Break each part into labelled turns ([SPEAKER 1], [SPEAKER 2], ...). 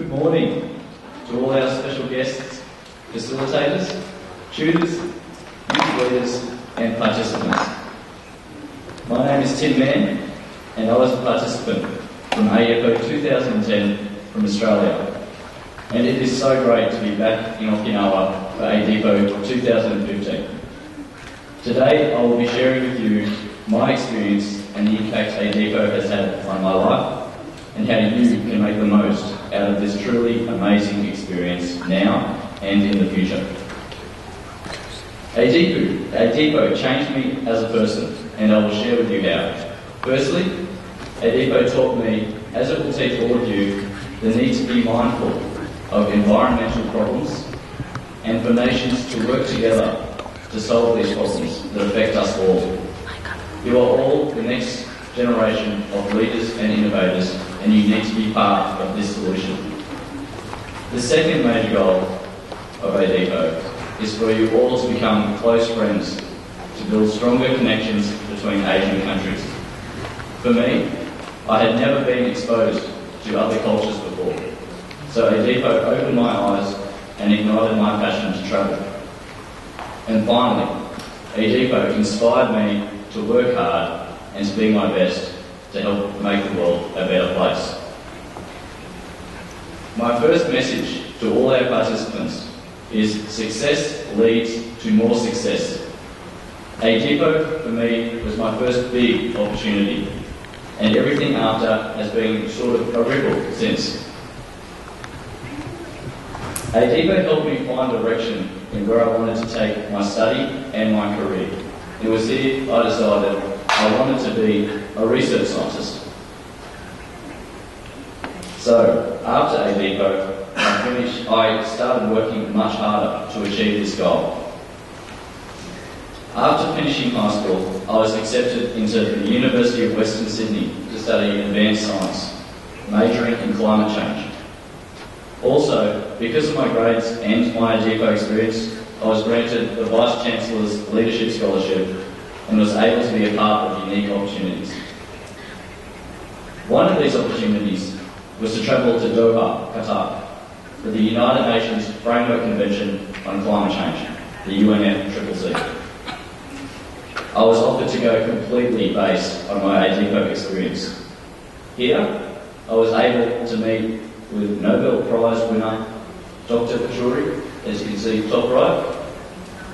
[SPEAKER 1] Good morning to all our special guests, facilitators, tutors, youth leaders and participants. My name is Tim Mann and I was a participant from AFO 2010 from Australia. And it is so great to be back in Okinawa for AYDPO 2015. Today I will be sharing with you my experience and the impact AYDPO has had on my life and how you can make the most out of this truly amazing experience now and in the future. AYDPO, AYDPO changed me as a person and I will share with you how. Firstly, AYDPO taught me, as it will teach all of you, the need to be mindful of environmental problems and for nations to work together to solve these problems that affect us all. You are all the next generation of leaders and innovators and you need to be part of this solution. The second major goal of AYDPO is for you all to become close friends to build stronger connections between Asian countries. For me, I had never been exposed to other cultures before, so AYDPO opened my eyes and ignited my passion to travel. And finally, AYDPO inspired me to work hard and to be my best to help make the world a better place. My first message to all our participants is success leads to more success. AYDPO for me was my first big opportunity and everything after has been sort of a ripple since. AYDPO helped me find direction in where I wanted to take my study and my career. It was here I decided I wanted to be a research scientist. So, after AYDPO, I finished, I started working much harder to achieve this goal. After finishing high school, I was accepted into the University of Western Sydney to study advanced science, majoring in climate change. Also, because of my grades and my AYDPO experience, I was granted the Vice Chancellor's Leadership Scholarship and was able to be a part of unique opportunities. One of these opportunities was to travel to Doha, Qatar, for the United Nations Framework Convention on Climate Change, the UNFCCC. I was offered to go completely based on my AYDPO experience. Here, I was able to meet with Nobel Prize winner Dr. Pachauri, as you can see top right,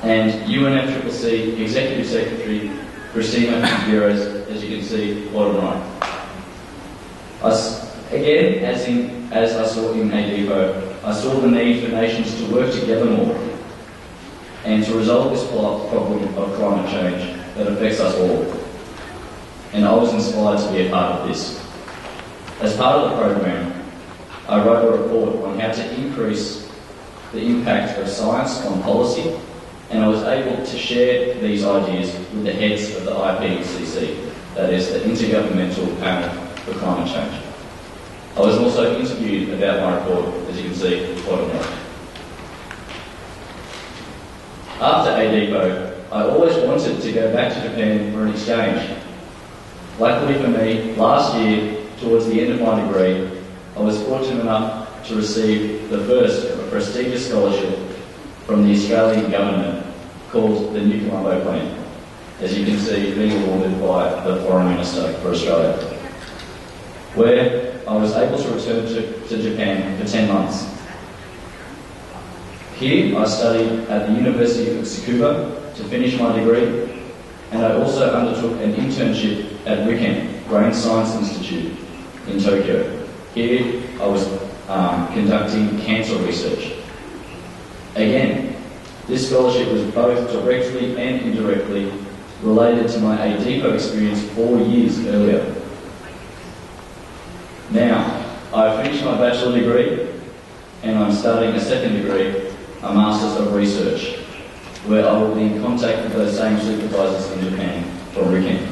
[SPEAKER 1] and UNFCCC Executive Secretary Cristina Figueres, as you can see bottom right. I, again, as, in, as I saw in AYDPO, I saw the need for nations to work together more and to resolve this problem of climate change that affects us all. And I was inspired to be a part of this. As part of the program, I wrote a report on how to increase the impact of science on policy, and I was able to share these ideas with the heads of the IPCC, that is, the Intergovernmental Panel for Climate Change. I was also interviewed about my report, as you can see, bottom right. After AYDPO, I always wanted to go back to Japan for an exchange. Luckily for me, last year, towards the end of my degree, I was fortunate enough to receive the first of a prestigious scholarship from the Australian government called the New Colombo Plan, as you can see being awarded by the Foreign Minister for Australia, where I was able to return to, to Japan for 10 months. Here I studied at the University of Tsukuba to finish my degree, and I also undertook an internship at RIKEN, Brain Science Institute, in Tokyo. Here I was um, conducting cancer research. Again, this scholarship was both directly and indirectly related to my AYDPO experience four years earlier. Now, I've finished my bachelor degree and I'm starting a second degree, a Masters of Research, where I will be in contact with those same supervisors in Japan from RIKEN.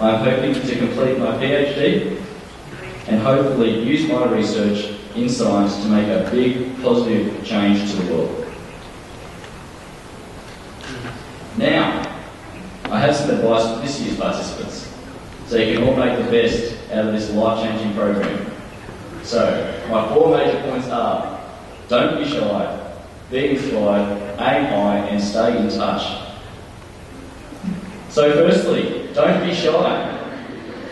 [SPEAKER 1] I'm hoping to complete my PhD and hopefully use my research in science to make a big positive change to the world. Now, I have some advice for this year's participants, so you can all make the best out of this life-changing program. So, my four major points are don't be shy, be inspired, aim high, and stay in touch. So, firstly, don't be shy.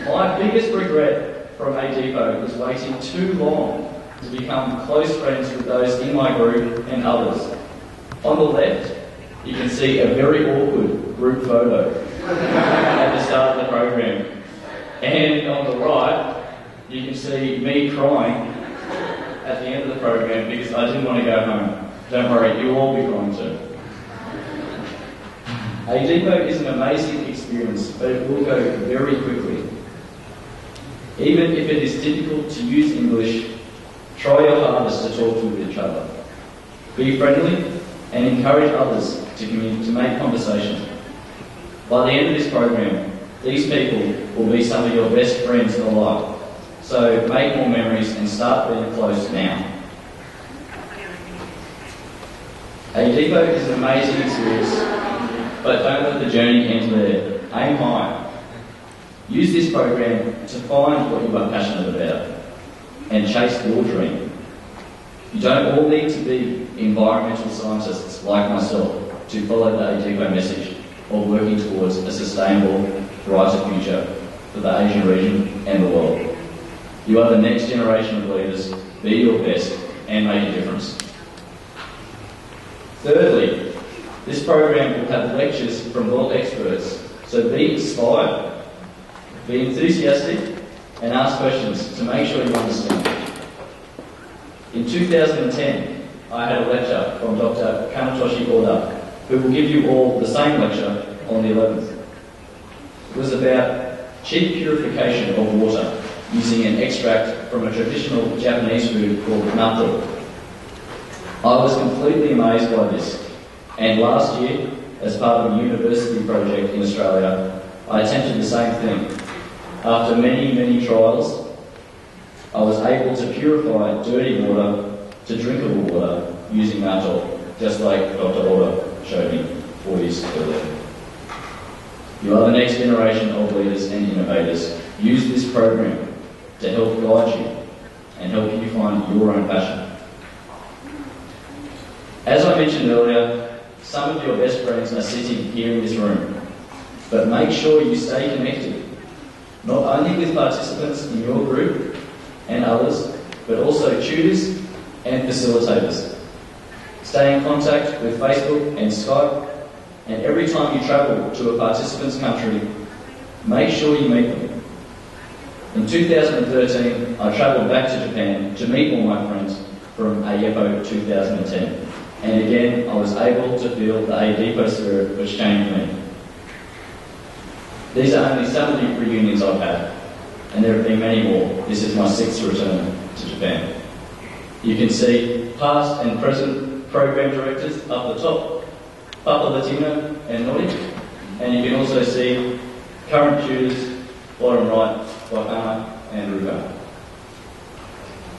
[SPEAKER 1] My biggest regret from AYDPO was waiting too long to become close friends with those in my group and others. On the left, you can see a very awkward group photo at the start of the program. And on the right, you can see me crying at the end of the program because I didn't want to go home. Don't worry, you'll all be crying too. AYDPO is an amazing experience, but it will go very quickly. Even if it is difficult to use English, try your hardest to talk with each other. Be friendly and encourage others to, to make conversation. By the end of this program, these people will be some of your best friends alive. So make more memories and start being close now. AYDPO is an amazing experience, but don't let the journey end there. Aim high. Use this program to find what you are passionate about and chase your dream. You don't all need to be environmental scientists like myself to follow the AYDPO message of working towards a sustainable, brighter future for the Asian region and the world. You are the next generation of leaders. Be your best and make a difference. Thirdly, this program will have lectures from world experts, so be inspired, be enthusiastic, and ask questions to make sure you understand. In 2010, I had a lecture from Dr. Kanatoshi Oda, who will give you all the same lecture on the 11th. Was about cheap purification of water using an extract from a traditional Japanese food called natto. I was completely amazed by this, and last year, as part of a university project in Australia, I attempted the same thing. After many, many trials, I was able to purify dirty water to drinkable water using natto, just like Dr. Oda showed me four years earlier. You are the next generation of leaders and innovators. Use this program to help guide you and help you find your own passion. As I mentioned earlier, some of your best friends are sitting here in this room, but make sure you stay connected, not only with participants in your group and others, but also tutors and facilitators. Stay in contact with Facebook and Skype, and every time you travel to a participant's country, make sure you meet them. In 2013, I travelled back to Japan to meet all my friends from AYDPO 2010. And again, I was able to feel the AYDPO spirit which to me. These are only some of the reunions I've had, and there have been many more. This is my sixth return to Japan. You can see past and present program directors up the top, Papa Latino and Nordic, and you can also see current tutors, bottom right, Wakana, and Ruka.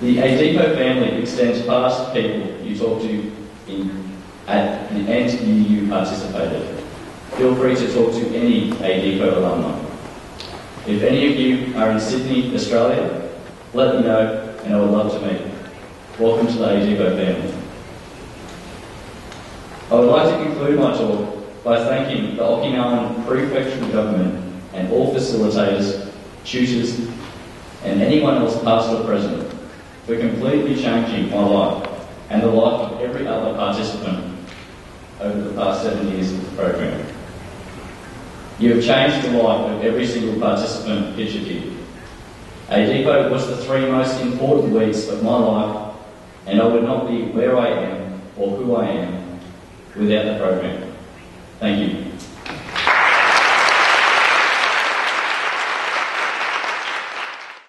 [SPEAKER 1] The AYDPO family extends past people you talk to in, at the and you participated. Feel free to talk to any AYDPO alumni. If any of you are in Sydney, Australia, let me know and I would love to meet. Welcome to the AYDPO family. I would like to conclude my talk by thanking the Okinawan Prefectural Government and all facilitators tutors, and anyone else past or present for completely changing my life and the life of every other participant over the past seven years of the program. You have changed the life of every single participant pictured here. AYDPO was the three most important weeks of my life, and I would not be where I am or who I am without the program. Thank you.